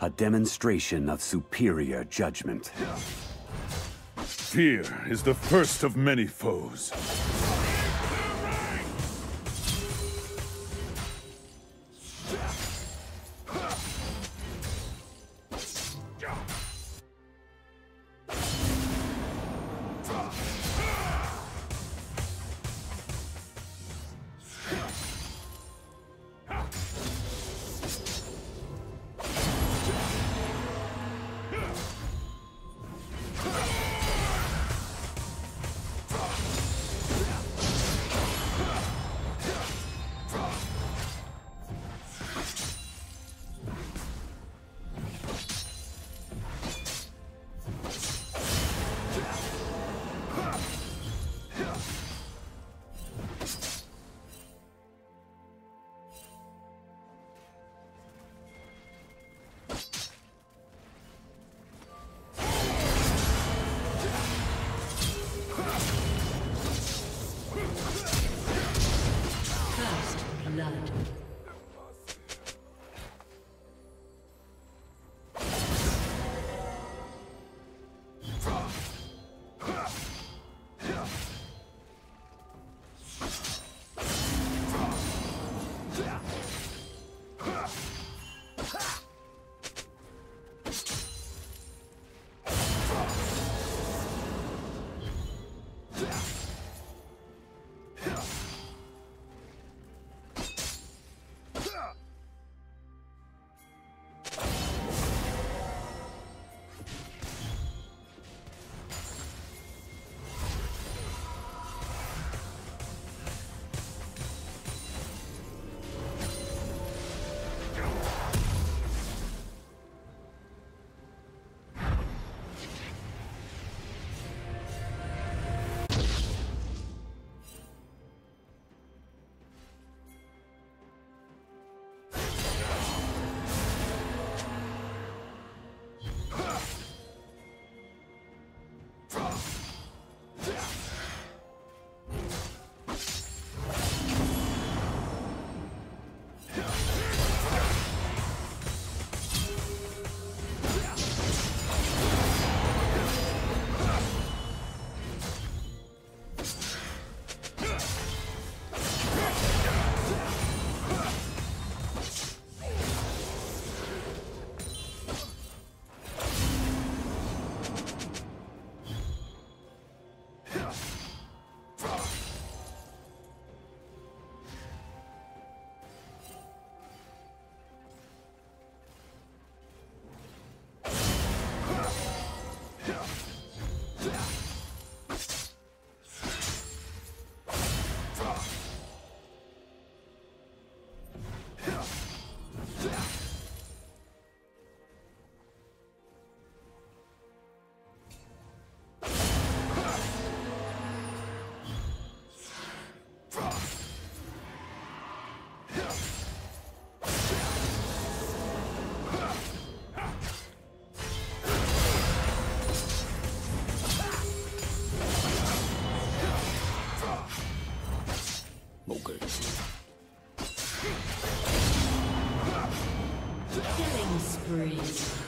A demonstration of superior judgment. Fear is the first of many foes. Strength. Killing spree.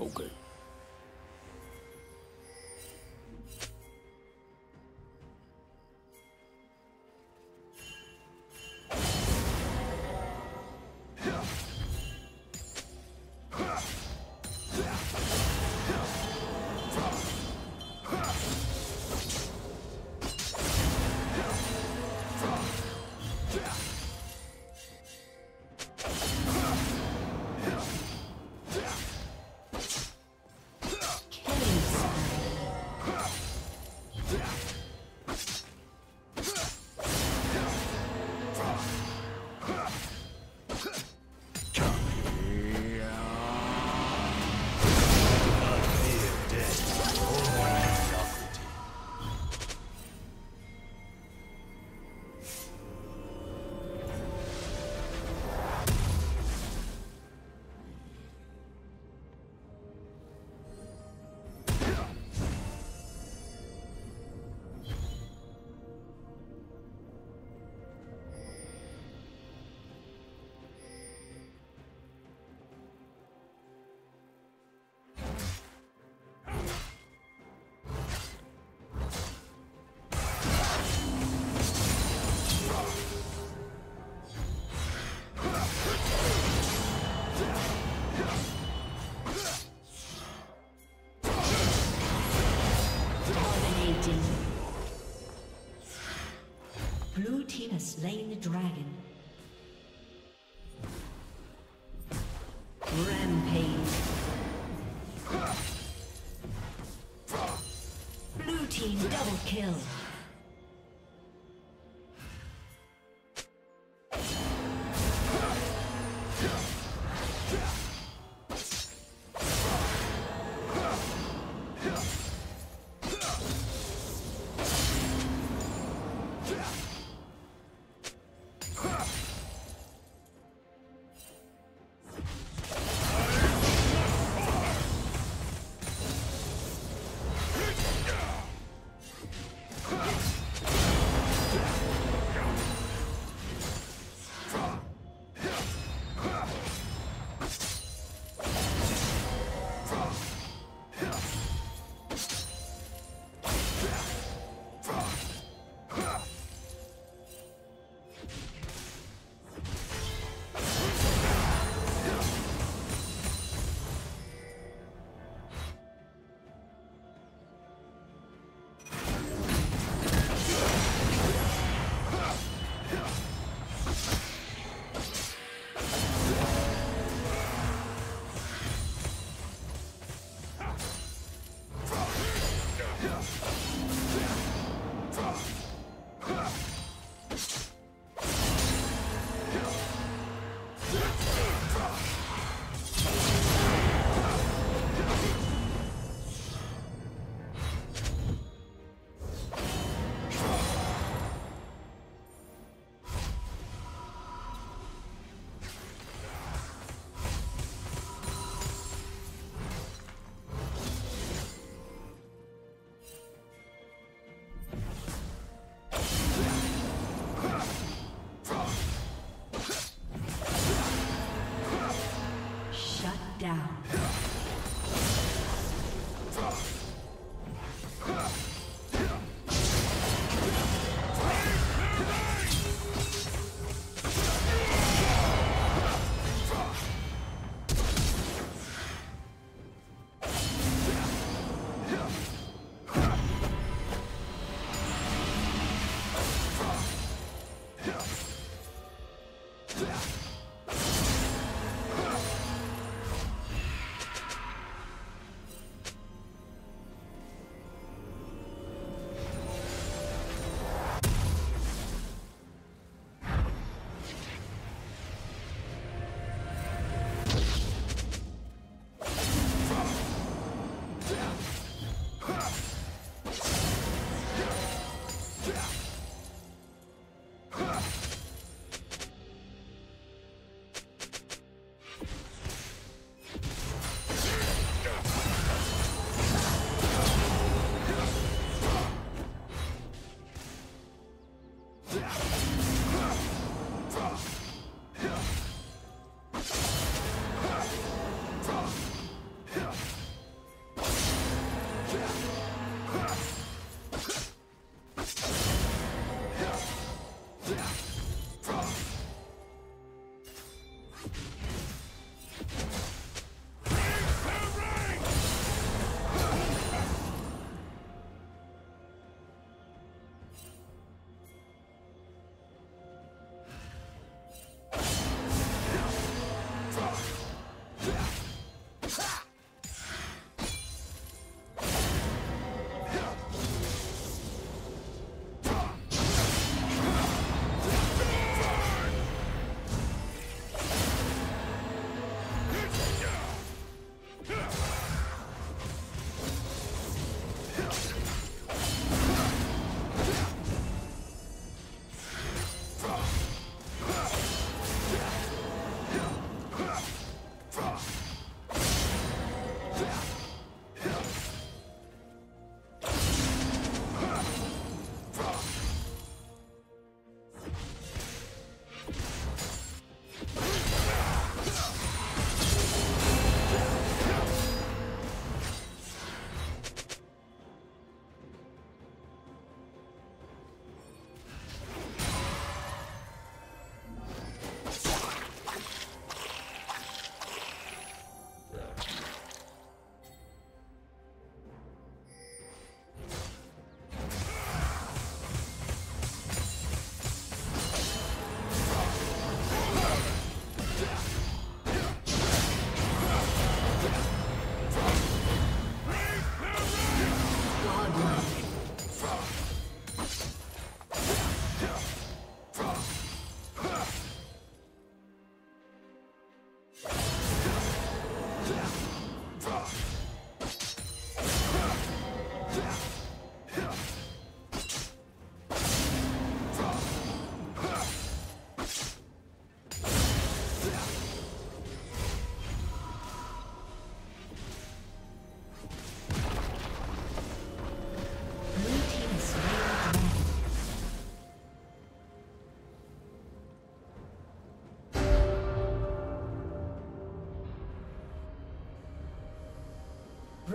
Okay. Slain the dragon. Rampage. Blue team double kill. Down.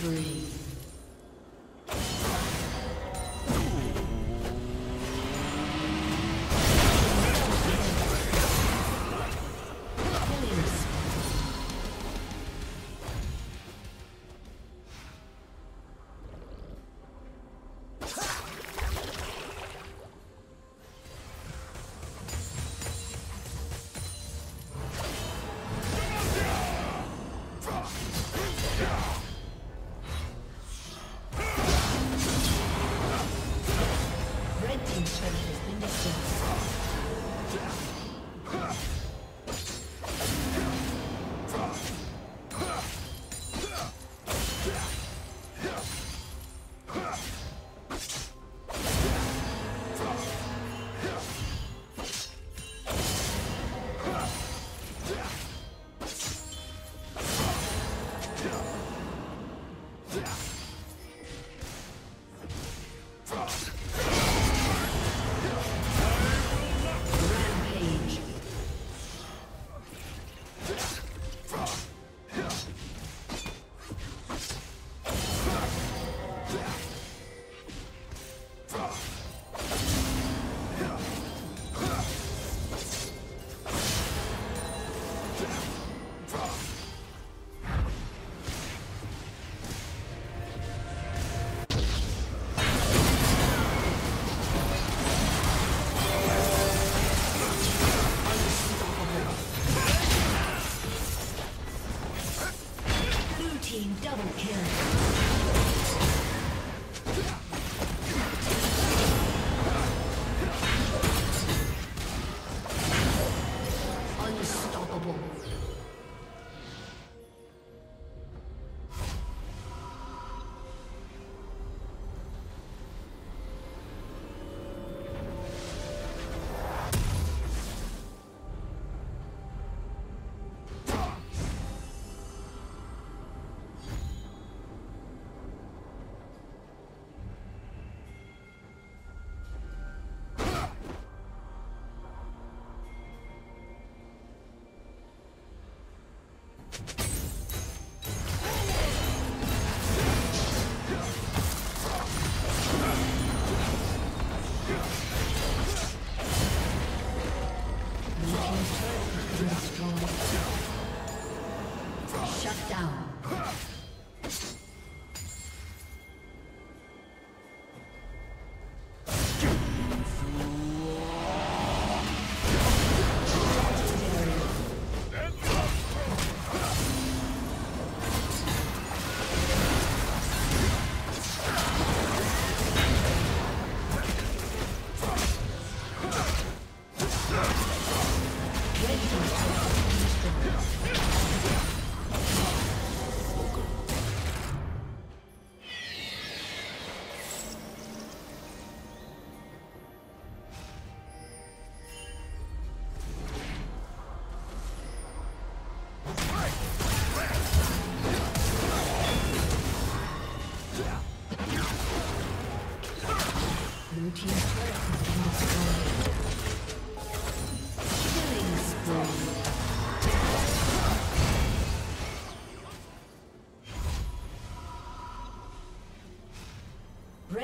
Three.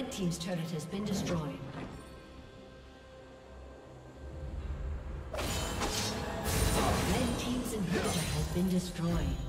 Red Team's turret has been destroyed. Red Team's has been destroyed.